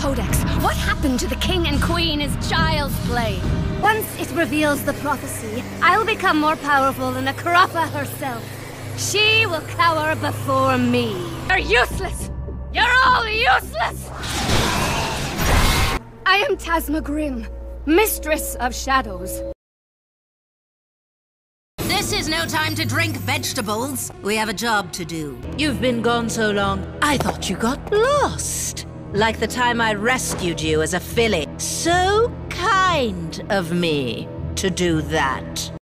Codex. What happened to the king and queen is child's play. Once it reveals the prophecy, I'll become more powerful than the Necrafa herself. She will cower before me. You're useless! You're all useless! I am Tazma Grimm, Mistress of Shadows. This is no time to drink vegetables. We have a job to do. You've been gone so long, I thought you got lost. Like the time I rescued you as a filly. So kind of me to do that.